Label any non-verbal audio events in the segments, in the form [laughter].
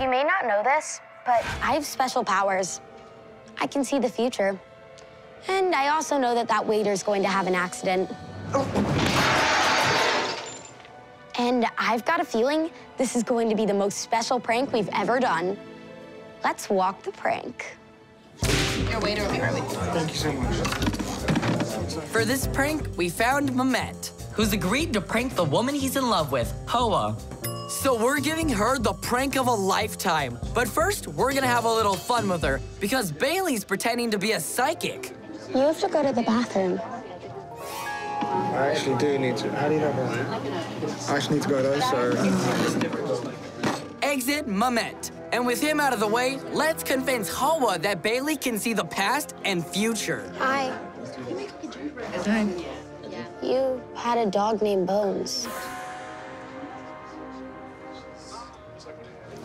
You may not know this, but I have special powers. I can see the future. And I also know that that waiter's going to have an accident. And I've got a feeling this is going to be the most special prank we've ever done. Let's walk the prank. Your waiter will be early. Thank you so much. For this prank, we found Mamet, who's agreed to prank the woman he's in love with, Hoa. So we're giving her the prank of a lifetime. But first, we're gonna have a little fun with her because Bailey's pretending to be a psychic. You have to go to the bathroom. I actually do need to. How do you know that? I actually need to go though, so. Exit Mamet. And with him out of the way, let's convince Hawa that Bailey can see the past and future. Hi. You had a dog named Bones.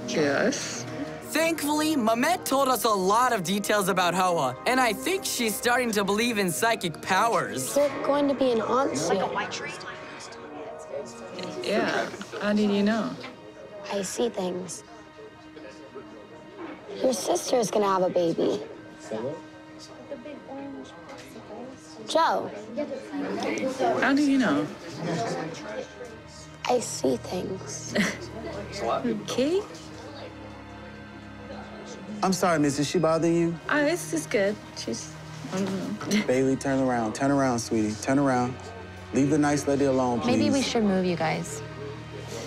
Yes. Thankfully, Mamet told us a lot of details about Hoa, and I think she's starting to believe in psychic powers. Is it going to be an aunt soon? Yeah. How did you know? I see things. Your sister is gonna have a baby. Joe, How do you know? I see things. [laughs] Okay. I'm sorry, miss. Is she bothering you? Oh, it's just good. She's. I don't know. [laughs] Bailey, turn around. Turn around, sweetie. Turn around. Leave the nice lady alone, please. Maybe we should move you guys.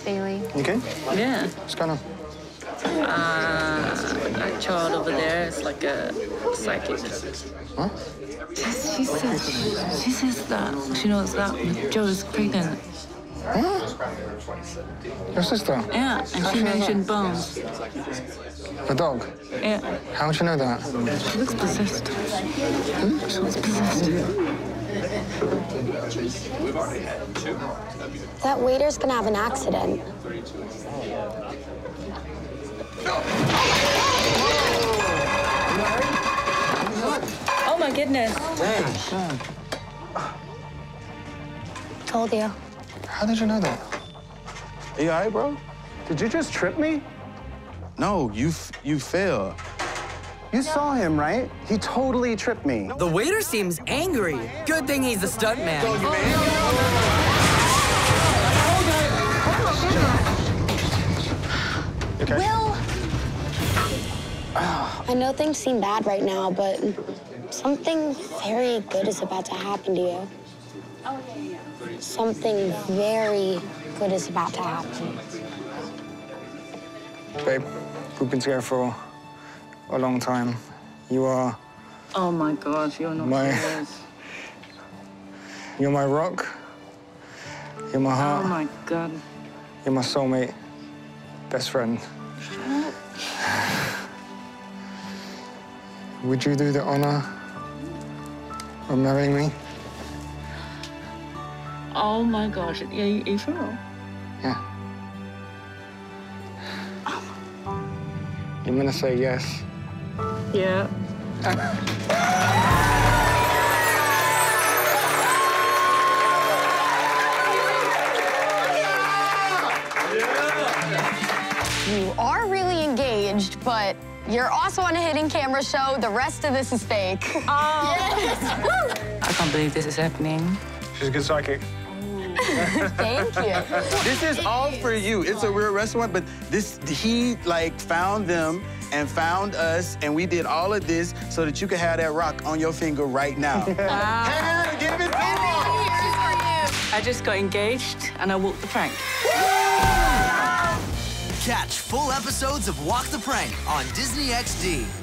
Bailey. Okay? Yeah. What's going on? Uh, that child over there is like a psychic. Huh? She says, she says that she knows that Joe is pregnant. Your sister? Yeah, and she mentioned Bones. The dog? Yeah, How would you know that? she looks possessed. She looks possessed. That waiter's gonna have an accident. Oh my goodness. Told you. How did you know that? You all right, bro? Did you just trip me? No, you f- you fell. You saw him, right? He totally tripped me. The waiter seems angry. Good thing he's a stuntman. Oh, oh, okay. Oh, Will! [sighs] I know things seem bad right now, but something very good is about to happen to you. Something very good is about to happen. Babe, we've been together for a long time. You are, Oh my gosh, you're not My- serious. [laughs] you're my rock. You're my heart. Oh my god. You're my soulmate. Best friend. [sighs] Would you do the honor of marrying me? Oh my gosh. Yeah, you, you for real? Yeah. You're gonna say yes. Yeah. You are really engaged, but you're also on a hidden camera show. The rest of this is fake. Oh. [laughs] Yes. I can't believe this is happening. She's a good psychic. [laughs] Thank you. This is all for you. It's a real restaurant, but this he like found them and found us, and we did all of this so that you could have that rock on your finger right now. [laughs] Hey, give it to him! I just got engaged and I walked the prank. Catch full episodes of Walk the Prank on Disney XD.